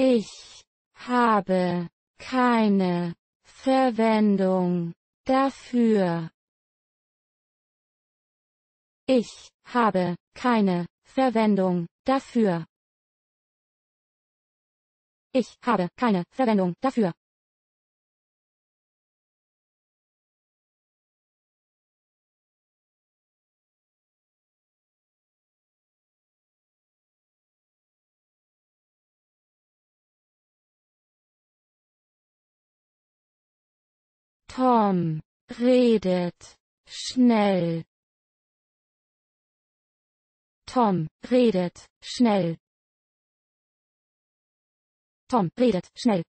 Ich habe keine Verwendung dafür. Ich habe keine Verwendung dafür. Ich habe keine Verwendung dafür. Tom redet. Schnell. Tom. Redet. Schnell. Tom. Redet. Schnell.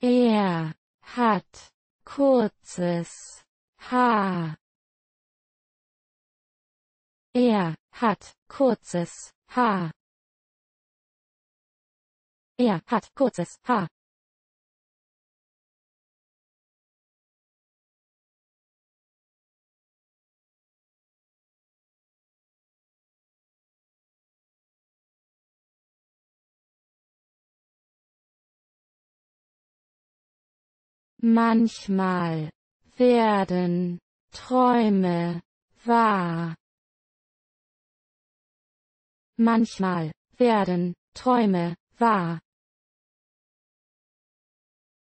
Er hat. Kurzes. Haar. Er. Hat. Kurzes. Haar. Er. Hat. Kurzes. Haar. Manchmal werden Träume wahr. Manchmal werden Träume wahr.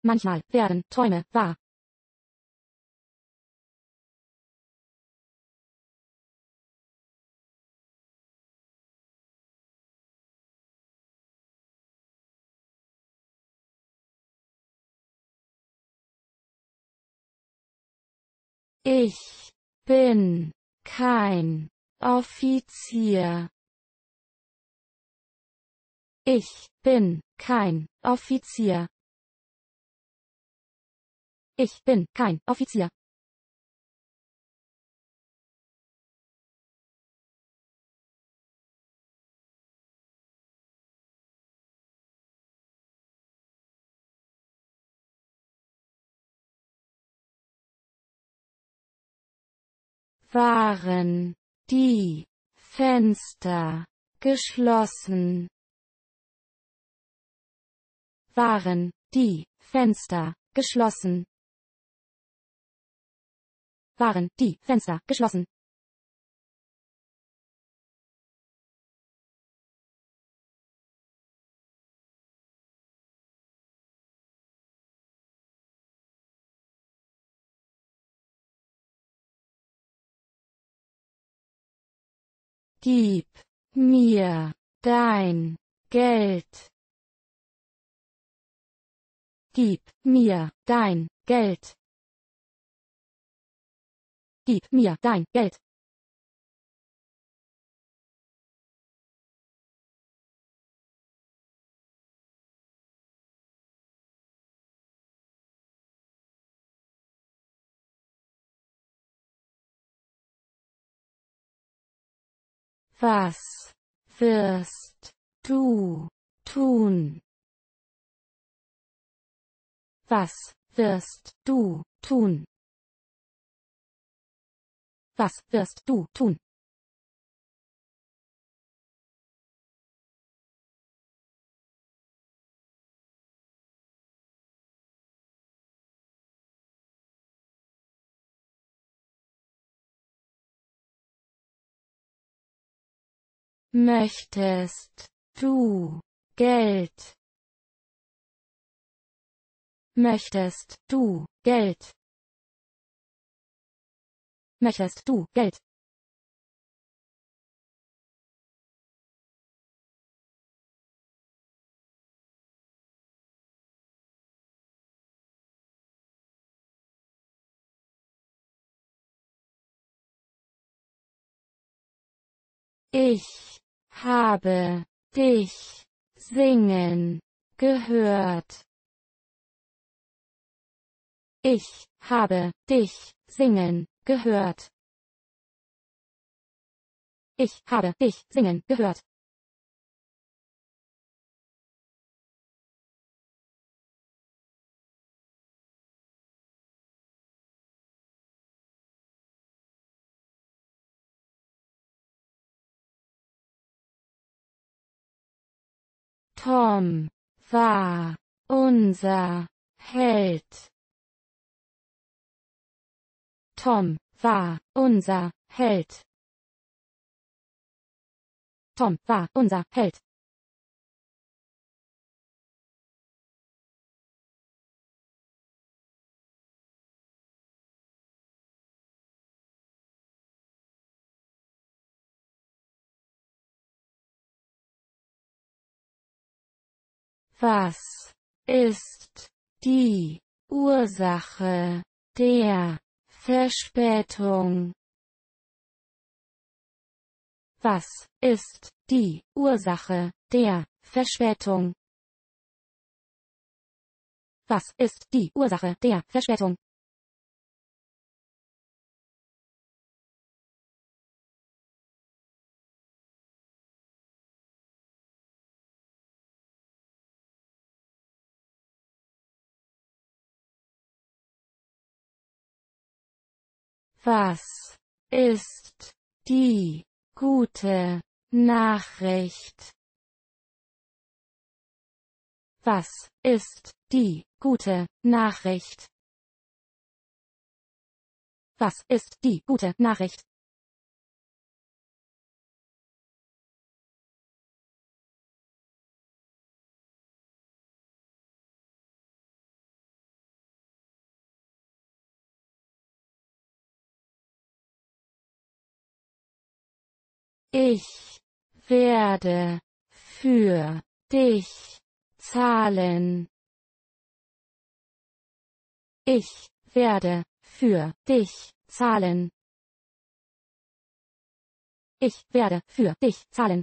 Manchmal werden Träume wahr. Ich bin kein Offizier. Ich bin kein Offizier. Ich bin kein Offizier. Waren die Fenster geschlossen? Waren die Fenster geschlossen? Waren die Fenster geschlossen? Gib mir. Dein. Geld. Gib mir. Dein. Geld. Gib mir. Dein. Geld. Was wirst du tun? Was wirst du tun? Was wirst du tun? Möchtest du Geld? Möchtest du Geld? Möchtest du Geld? Ich habe dich singen gehört. Ich habe dich singen gehört. Ich habe dich singen gehört. Tom war unser Held. Tom war unser Held. Tom war unser Held. Was ist die Ursache der Verspätung? Was ist die Ursache der Verspätung? Was ist die Ursache der Verspätung? Was ist die gute Nachricht? Was ist die gute Nachricht? Was ist die gute Nachricht? Ich werde für dich zahlen. Ich werde für dich zahlen. Ich werde für dich zahlen.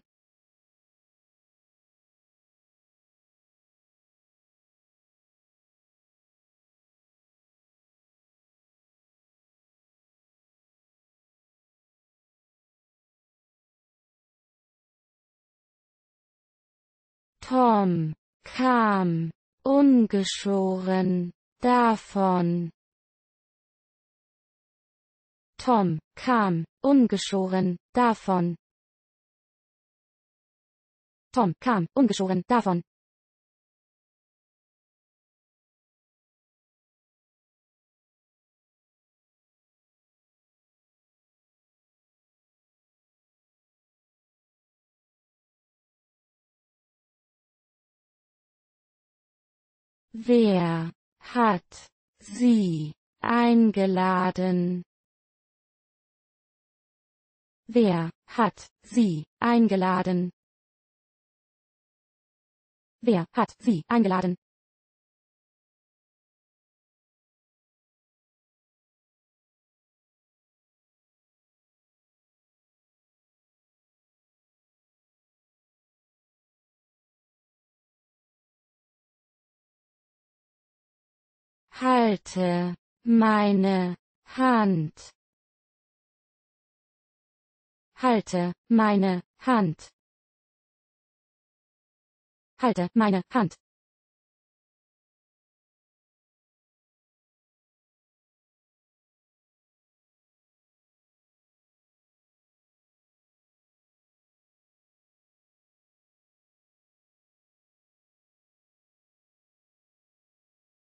Tom kam ungeschoren davon. Tom kam ungeschoren davon. Tom kam ungeschoren davon. Wer hat Sie eingeladen? Wer hat Sie eingeladen? Wer hat Sie eingeladen? Halte meine Hand. Halte meine Hand. Halte meine Hand.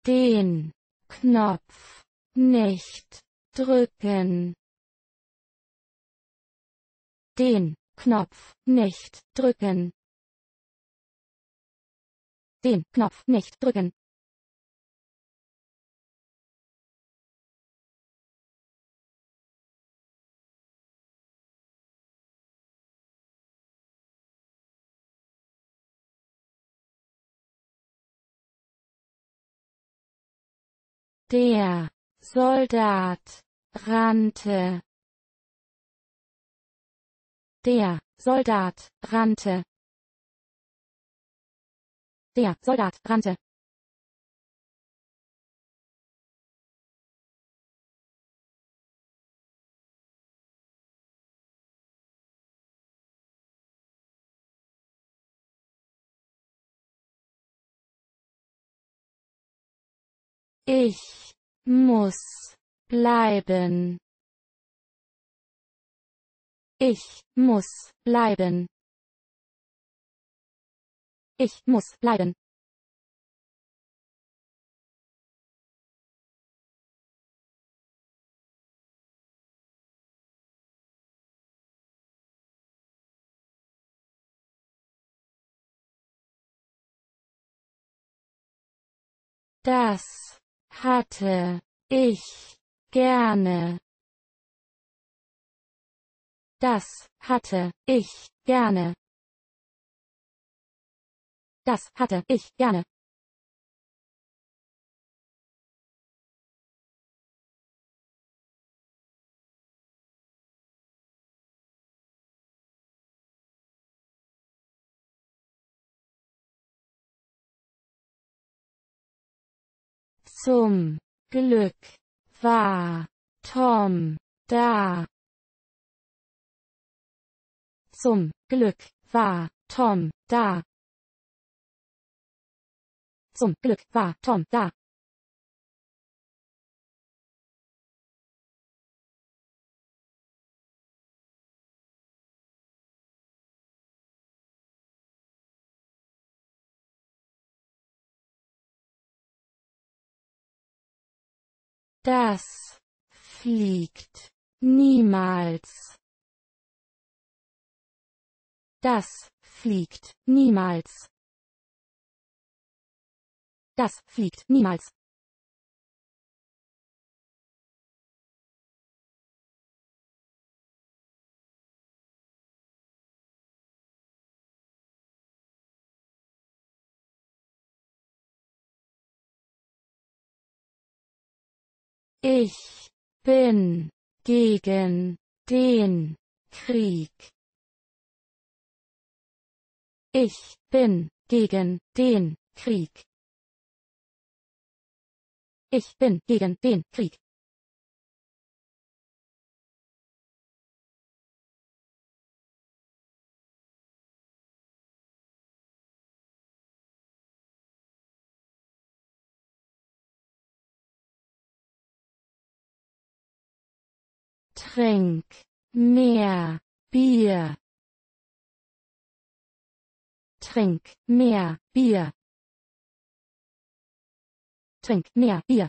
Den Knopf nicht drücken. Den Knopf nicht drücken. Den Knopf nicht drücken. Der Soldat rannte. Der Soldat rannte. Der Soldat rannte. Ich muss bleiben. Ich muss bleiben. Ich muss bleiben. Das hatte ich gerne. Das hatte ich gerne. Das hatte ich gerne. Zum Glück war Tom da. Zum Glück war Tom da. Zum Glück war Tom da. Das fliegt niemals. Das fliegt niemals. Das fliegt niemals. Ich bin gegen den Krieg. Ich bin gegen den Krieg. Ich bin gegen den Krieg. Trink mehr. Bier. Trink. Mehr. Bier. Trink. Mehr. Bier.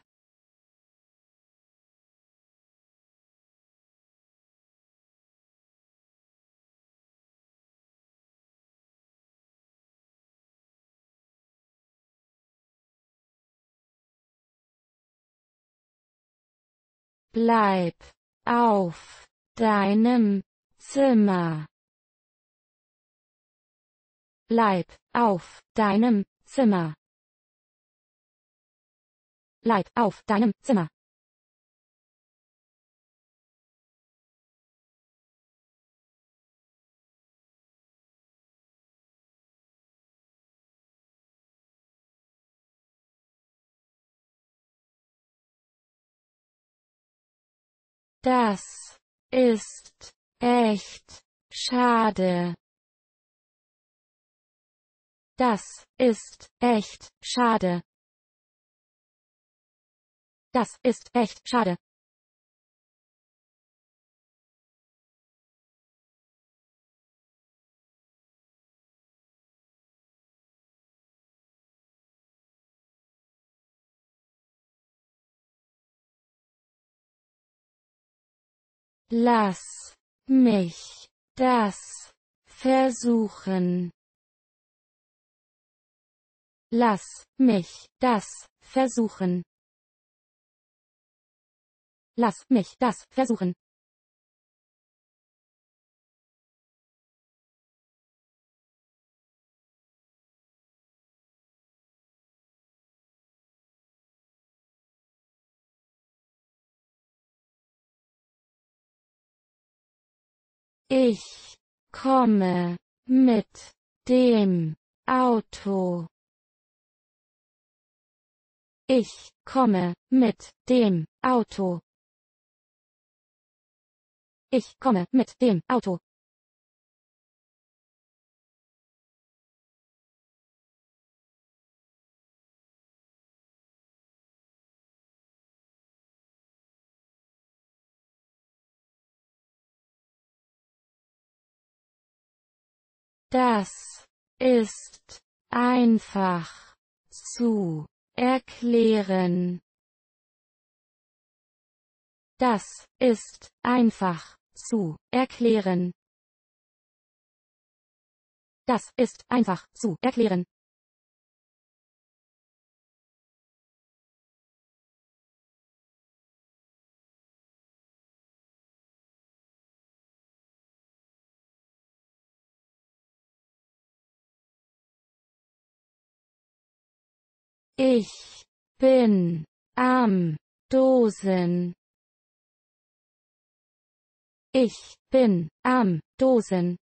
Bleib auf deinem Zimmer. Bleib auf deinem Zimmer. Bleib auf deinem Zimmer. Das ist echt schade. Das ist echt schade. Das ist echt schade. Lass mich das versuchen. Lass mich das versuchen. Lass mich das versuchen. Ich komme mit dem Auto. Ich komme mit dem Auto. Ich komme mit dem Auto. Das ist einfach zu erklären. Das ist einfach zu erklären. Das ist einfach zu erklären. Ich bin am Dosen. Ich bin am Dosen.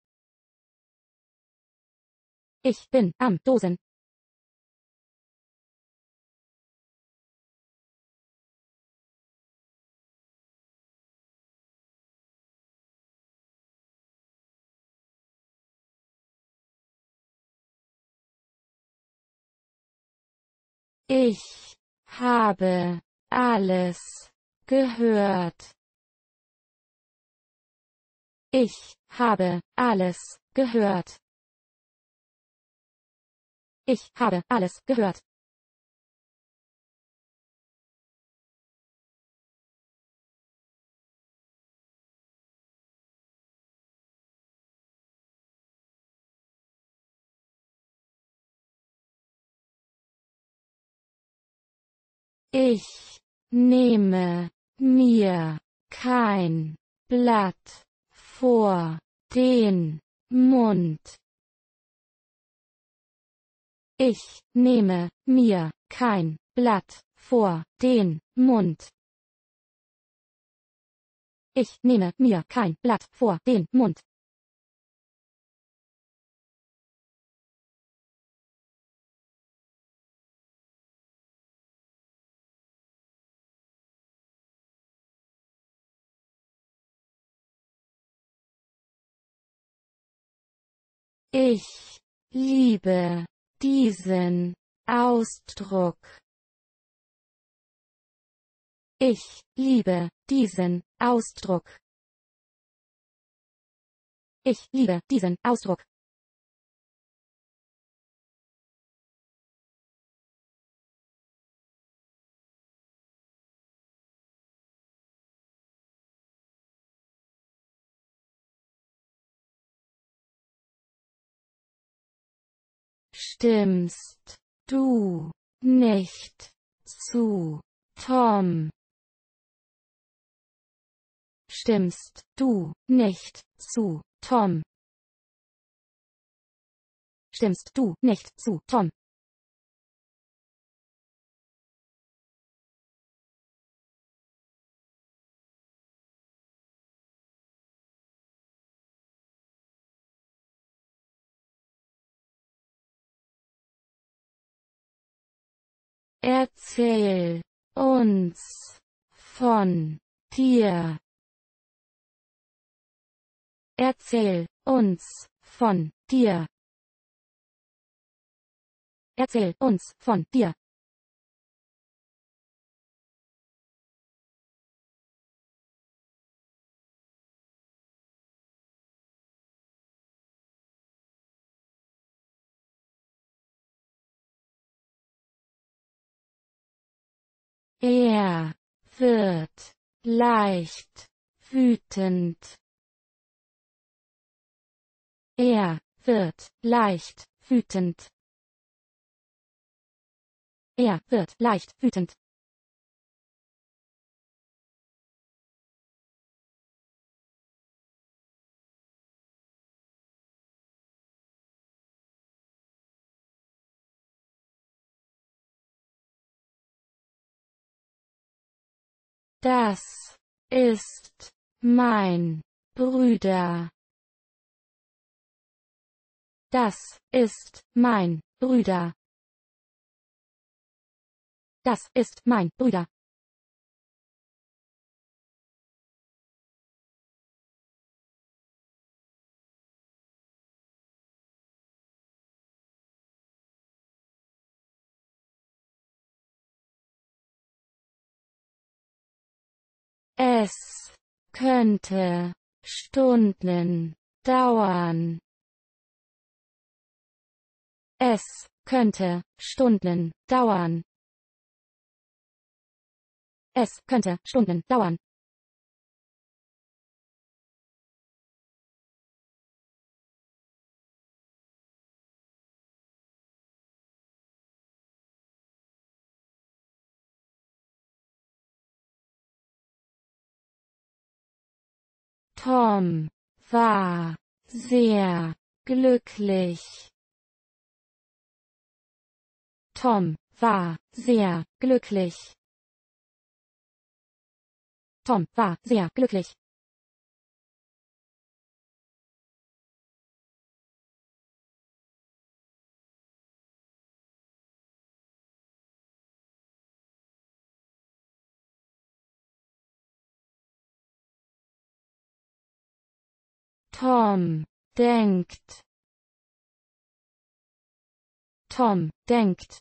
Ich bin am Dosen. Ich habe alles gehört. Ich habe alles gehört. Ich habe alles gehört. Ich nehme mir kein Blatt vor den Mund. Ich nehme mir kein Blatt vor den Mund. Ich nehme mir kein Blatt vor den Mund. Ich liebe diesen Ausdruck. Ich liebe diesen Ausdruck. Ich liebe diesen Ausdruck. Stimmst du nicht zu Tom? Stimmst du nicht zu Tom? Stimmst du nicht zu Tom? Erzähl uns von dir. Erzähl uns von dir. Erzähl uns von dir. Er wird leicht wütend. Er wird leicht wütend. Er wird leicht wütend. Das ist mein Brüder. Das ist mein Brüder. Das ist mein Brüder. Es könnte Stunden dauern. Es könnte Stunden dauern. Es könnte Stunden dauern. Tom war sehr glücklich. Tom war sehr glücklich. Tom war sehr glücklich. Tom denkt. Tom denkt.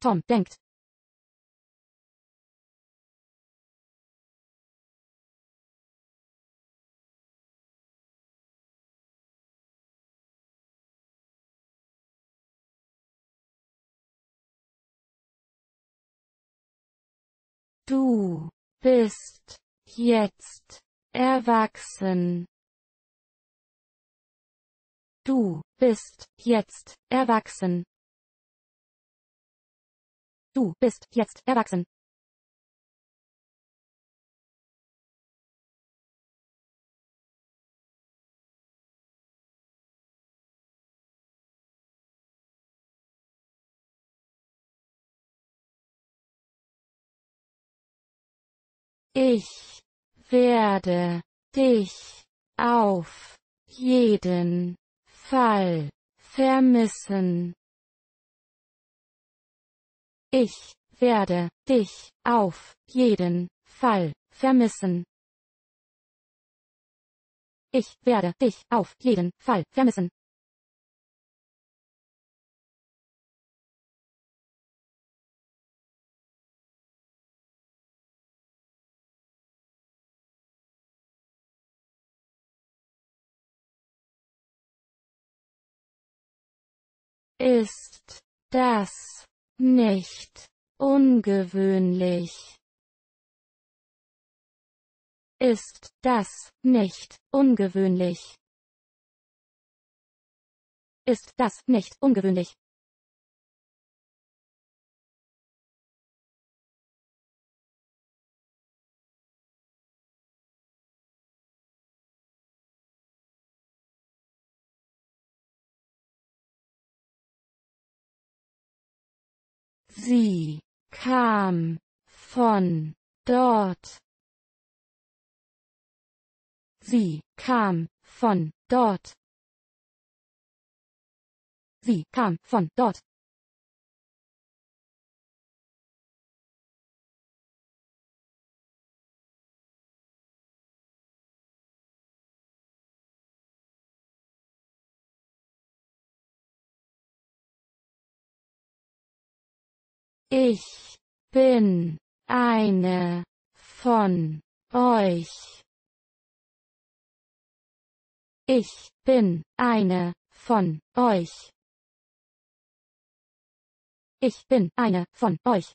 Tom denkt. Du bist jetzt erwachsen. Du bist jetzt erwachsen. Du bist jetzt erwachsen. Ich werde dich auf jeden Fall vermissen. Ich werde dich auf jeden Fall vermissen. Ich werde dich auf jeden Fall vermissen. Ist das nicht ungewöhnlich? Ist das nicht ungewöhnlich? Ist das nicht ungewöhnlich? Sie kam von dort. Sie kam von dort. Sie kam von dort. Ich bin eine von euch. Ich bin eine von euch. Ich bin eine von euch.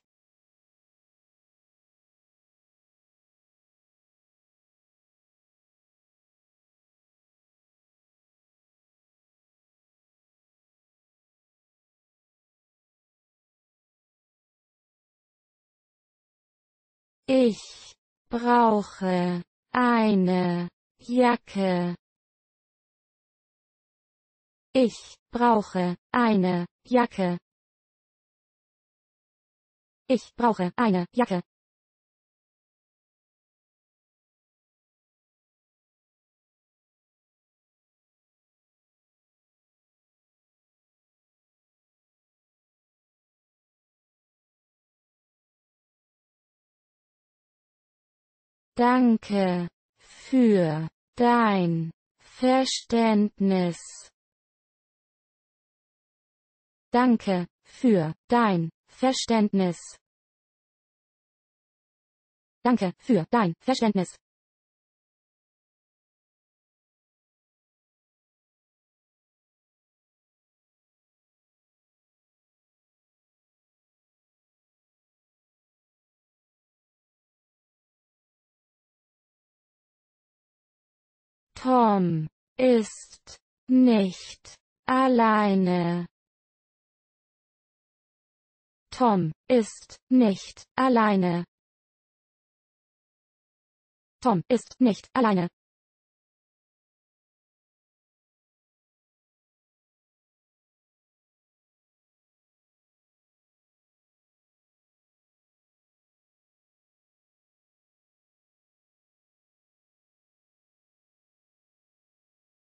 Ich brauche eine Jacke. Ich brauche eine Jacke. Ich brauche eine Jacke. Danke für dein Verständnis. Danke für dein Verständnis. Danke für dein Verständnis. Tom ist nicht alleine. Tom ist nicht alleine. Tom ist nicht alleine.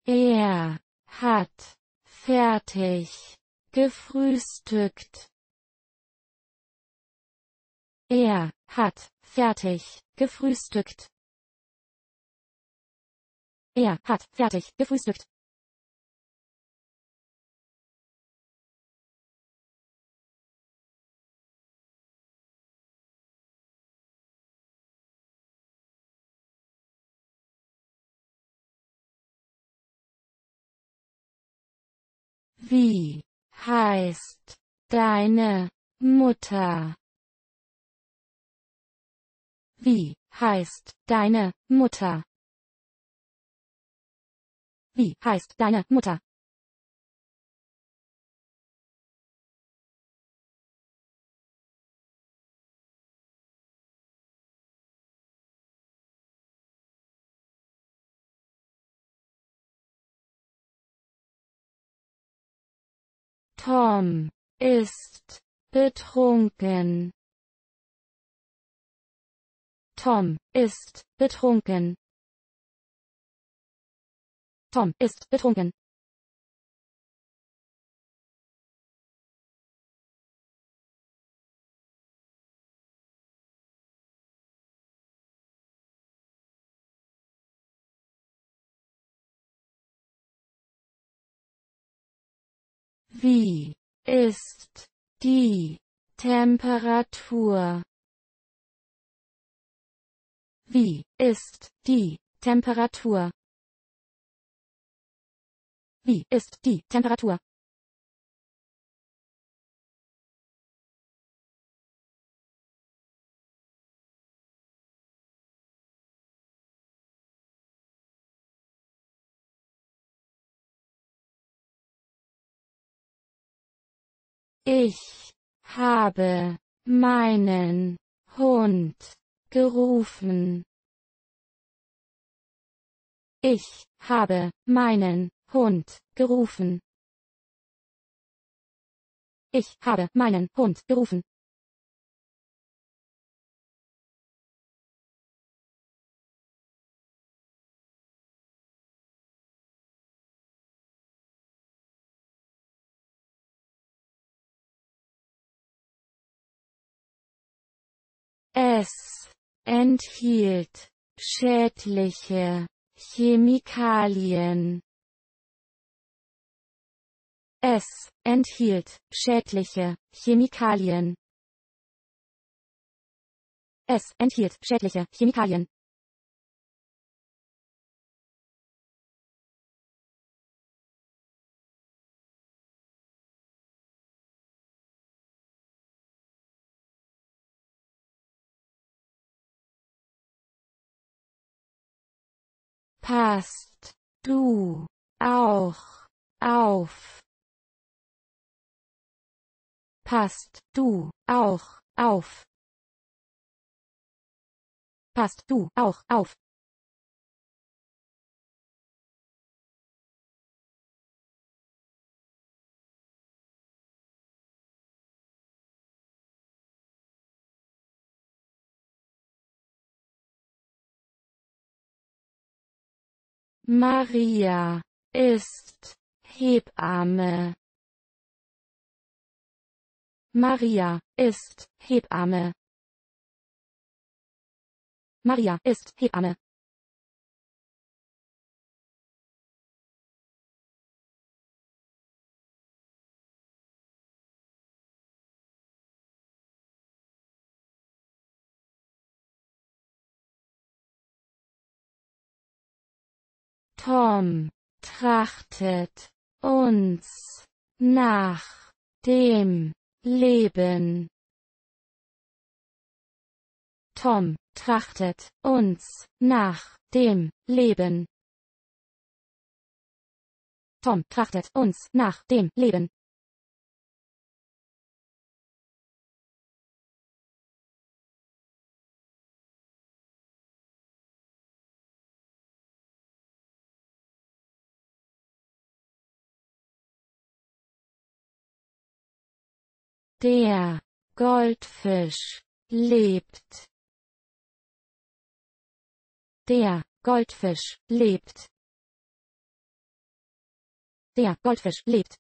Er hat fertig gefrühstückt. Er hat fertig gefrühstückt. Er hat fertig gefrühstückt. Wie heißt deine Mutter? Wie heißt deine Mutter? Wie heißt deine Mutter? Tom ist betrunken. Tom ist betrunken. Tom ist betrunken. Wie ist die Temperatur? Wie ist die Temperatur? Wie ist die Temperatur? Ich habe meinen Hund gerufen. Ich habe meinen Hund gerufen. Ich habe meinen Hund gerufen. Es enthielt schädliche Chemikalien. Es enthielt schädliche Chemikalien. Es enthielt schädliche Chemikalien. Passt du auch auf? Passt du auch auf? Passt du auch auf? Maria ist Hebamme. Maria ist Hebamme. Maria ist Hebamme. Tom trachtet uns nach dem Leben. Tom trachtet uns nach dem Leben. Tom trachtet uns nach dem Leben. Der Goldfisch lebt. Der Goldfisch lebt. Der Goldfisch lebt.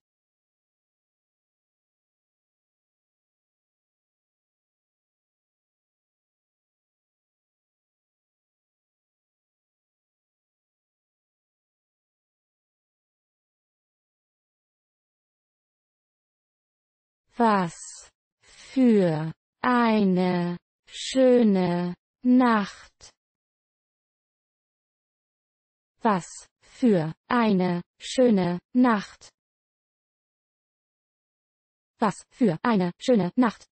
Was für eine schöne Nacht. Was für eine schöne Nacht. Was für eine schöne Nacht.